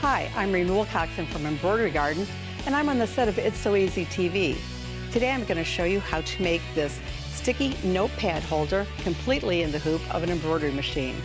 Hi, I'm Rena Wilcoxon from Embroidery Garden, and I'm on the set of It's Sew Easy TV. Today I'm going to show you how to make this sticky notepad holder completely in the hoop of an embroidery machine.